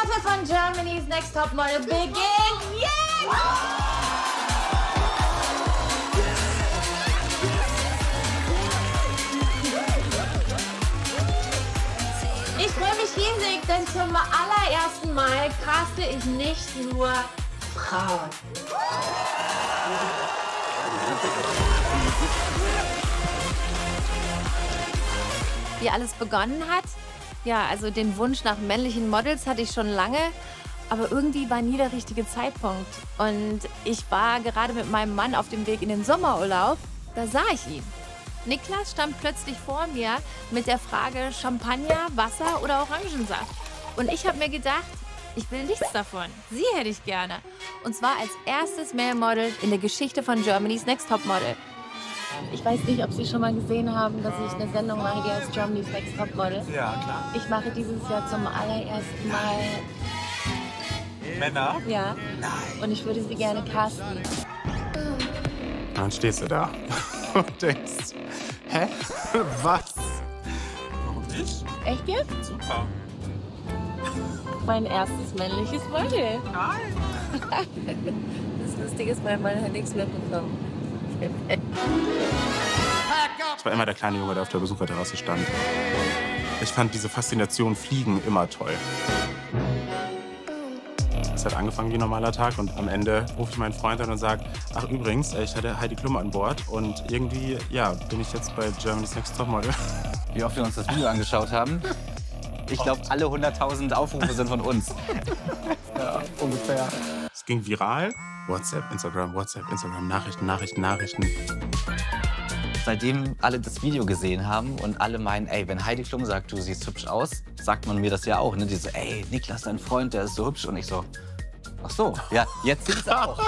Staffel von Germany's Next Top Model beginnt jetzt! Ich freue mich riesig, denn zum allerersten Mal caste ich nicht nur Frauen. Wie alles begonnen hat? Ja, also den Wunsch nach männlichen Models hatte ich schon lange, aber irgendwie war nie der richtige Zeitpunkt. Und ich war gerade mit meinem Mann auf dem Weg in den Sommerurlaub, da sah ich ihn. Niklas stand plötzlich vor mir mit der Frage Champagner, Wasser oder Orangensaft. Und ich habe mir gedacht, ich will nichts davon. Sie hätte ich gerne. Und zwar als erstes Male Model in der Geschichte von Germany's Next Top Model. Ich weiß nicht, ob Sie schon mal gesehen haben, dass ich eine Sendung mache, die heißt Germany's Next Top Model. Ja, klar. Ich mache dieses Jahr zum allerersten Mal, Männer? ja. Nein. Und ich würde Sie gerne casten. Dann stehst du da und denkst, hä? Was? Warum nicht? Echt jetzt? Super. Mein erstes männliches Model. Nein. Das Lustige ist, mein Mann hat nichts mitbekommen. Ich war immer der kleine Junge, der auf der Besucherterrasse stand. Ich fand diese Faszination Fliegen immer toll. Es hat angefangen wie ein normaler Tag und am Ende rufe ich meinen Freund an und sage, ach übrigens, ich hatte Heidi Klum an Bord und irgendwie, ja, bin ich jetzt bei Germany's Next Topmodel. wie oft wir uns das Video angeschaut haben. Ich glaube, alle 100.000 Aufrufe sind von uns. Ungefähr. Ging viral. WhatsApp, Instagram, WhatsApp, Instagram, Nachrichten, Nachrichten, Nachrichten. Seitdem alle das Video gesehen haben und alle meinen, ey, wenn Heidi Klum sagt, du siehst hübsch aus, sagt man mir das ja auch. Ne? Die so, ey, Niklas, dein Freund, der ist so hübsch. Und ich so, ach so, ja, jetzt sind sie auch.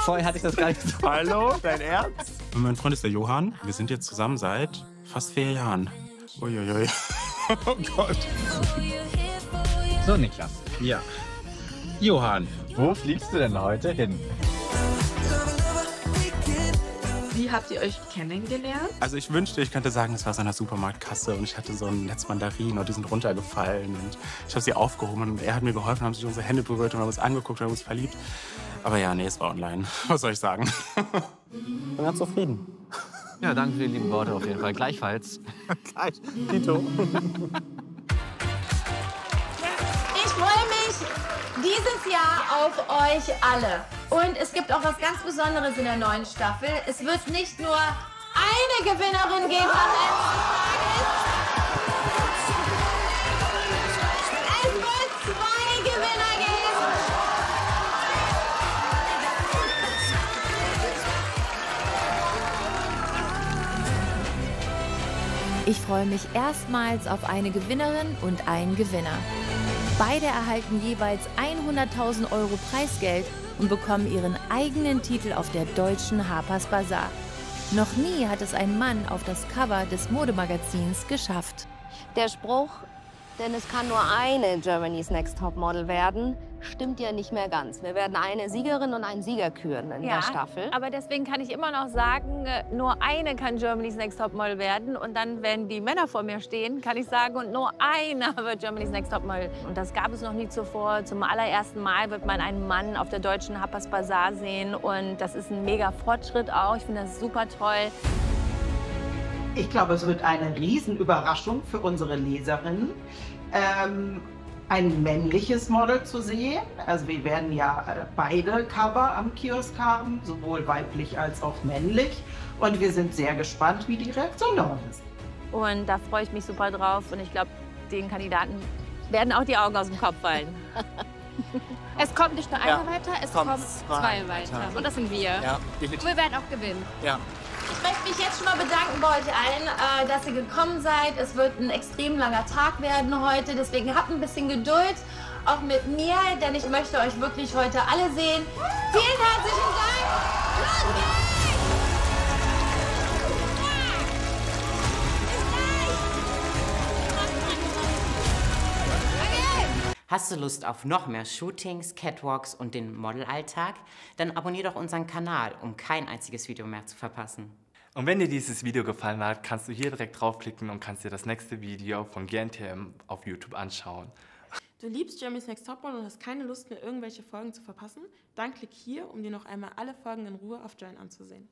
Vorher hatte ich das gar nicht so. Hallo, dein Ernst? Und mein Freund ist der Johann. Wir sind jetzt zusammen seit fast vier Jahren. Uiuiui. Oh Gott. So, Niklas. Ja. Johann, wo fliegst du denn heute hin? Wie habt ihr euch kennengelernt? Also ich wünschte, ich könnte sagen, es war so eine Supermarktkasse und ich hatte so ein Netz Mandarinen und die sind runtergefallen und ich habe sie aufgehoben und er hat mir geholfen, haben sich unsere Hände berührt und haben uns angeguckt und haben uns verliebt. Aber ja, nee, es war online. Was soll ich sagen? Bin ganz zufrieden. Ja, danke für die lieben Worte auf jeden Fall. Gleichfalls. Gleich. Tito. dieses Jahr auf euch alle. Und es gibt auch was ganz Besonderes in der neuen Staffel. Es wird nicht nur eine Gewinnerin geben am Ende des Tages. Es wird zwei Gewinner geben. Ich freue mich erstmals auf eine Gewinnerin und einen Gewinner. Beide erhalten jeweils 100.000 Euro Preisgeld und bekommen ihren eigenen Titel auf der deutschen Harper's Bazaar. Noch nie hat es ein Mann auf das Cover des Modemagazins geschafft. Der Spruch, denn es kann nur eine Germany's Next Top Model werden, stimmt ja nicht mehr ganz. Wir werden eine Siegerin und einen Sieger küren in der Staffel. aber deswegen kann ich immer noch sagen, äh, nur eine kann Germany's Next Top Model werden. Und dann, wenn die Männer vor mir stehen, kann ich sagen, und nur einer wird Germany's Next Top Model. Und das gab es noch nie zuvor. Zum allerersten Mal wird man einen Mann auf der deutschen Harper's Bazaar sehen. Und das ist ein mega Fortschritt auch. Ich finde das super toll. Ich glaube, es wird eine Riesenüberraschung für unsere Leserinnen, ähm, ein männliches Model zu sehen. Also wir werden ja äh, beide Cover am Kiosk haben, sowohl weiblich als auch männlich. Und wir sind sehr gespannt, wie die Reaktion darauf ist. Und da freue ich mich super drauf. Und ich glaube, den Kandidaten werden auch die Augen aus dem Kopf fallen. Es kommt nicht nur einer Ja, weiter, es kommt kommen zwei zwei weiter. weiter. Und das sind wir. Ja, Und wir werden auch gewinnen. ja. Ich möchte mich jetzt schon mal bedanken bei euch allen, äh, dass ihr gekommen seid. Es wird ein extrem langer Tag werden heute, deswegen habt ein bisschen Geduld, auch mit mir, denn ich möchte euch wirklich heute alle sehen. Vielen herzlichen Dank. Los geht's! Hast du Lust auf noch mehr Shootings, Catwalks und den Modelalltag? Dann abonnier doch unseren Kanal, um kein einziges Video mehr zu verpassen. Und wenn dir dieses Video gefallen hat, kannst du hier direkt draufklicken und kannst dir das nächste Video von GNTM auf YouTube anschauen. Du liebst Jeremy's Next Topmodel und hast keine Lust mehr, irgendwelche Folgen zu verpassen? Dann klick hier, um dir noch einmal alle Folgen in Ruhe auf Join anzusehen.